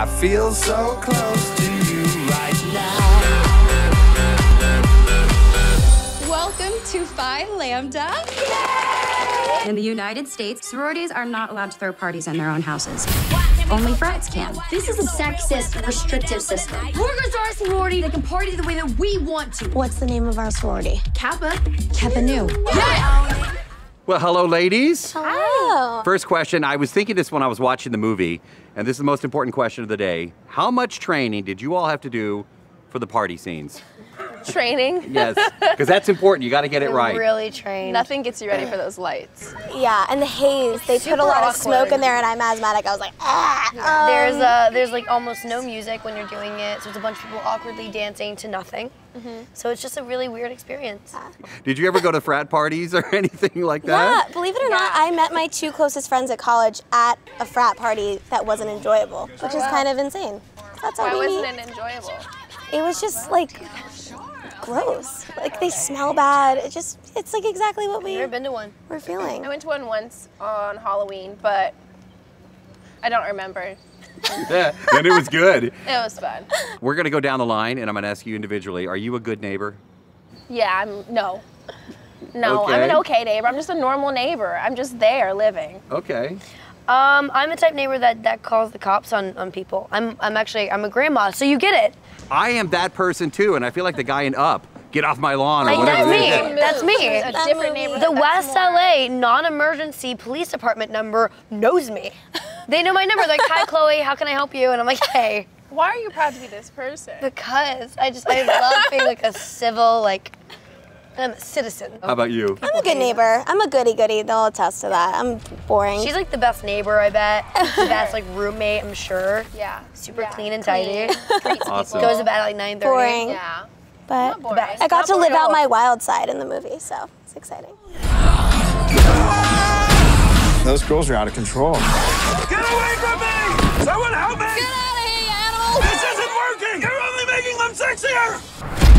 I feel so close to you right now. Welcome to Phi Lambda. In the United States, sororities are not allowed to throw parties in their own houses. Only frats can. This is a sexist, restrictive system. We're gonna start a sorority that can party the way that we want to. What's the name of our sorority? Kappa. Kappa Nu. Well, hello, ladies. Oh. First question. I was thinking this when I was watching the movie, and this is the most important question of the day. How much training did you all have to do for the party scenes? Training. Yes, because that's important. You got to get it right. Really trained. Nothing gets you ready for those lights. Yeah, and the haze. They put a lot of smoke in there, and I'm asthmatic. I was like, ah. There's uh, there's like almost no music when you're doing it, so it's a bunch of people awkwardly dancing to nothing. Mm -hmm. So it's just a really weird experience. Did you ever go to frat parties or anything like that? Yeah, believe it or not, I met my two closest friends at college at a frat party that wasn't enjoyable, which is kind of insane. That's how Why we wasn't meet. it enjoyable? It was just like gross. Like they smell bad. It just, it's like exactly what we've Never been to one. We're feeling. I went to one once on Halloween, but I don't remember. Yeah, and it was good. It was fun. We're going to go down the line, and I'm going to ask you individually Are you a good neighbor? Yeah, I'm no. No, I'm an Okay. okay neighbor. I'm just a normal neighbor. I'm just there living. Okay. Um, I'm the type of neighbor that, that calls the cops on, on people. I'm I'm actually I'm a grandma, so you get it. I am that person too, and I feel like the guy in Up. Get off my lawn or Like, whatever. that's me. That's me. A different neighborhood. The that's West more- LA non-emergency police department number knows me. They know my number. They're like, "Hi, Chloe. How can I help you?" And I'm like, "Hey." Why are you proud to be this person? Because I just I love being like a civil like I'm a citizen. How about you? I'm a good neighbor. I'm a goody goody. They'll attest to that. I'm boring. She's like the best neighbor, I bet. the best like roommate, I'm sure. Yeah. Super Yeah. clean and tidy. Awesome. Goes to bed at like 9:30. boring. Yeah. but Not boring. I got Not to boring live out my wild side in the movie, so it's exciting. Those girls are out of control. Get away from me! Someone help me! Get out of here, you animal! This isn't working! You're only making them sexier!